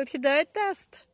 Відкидає тест.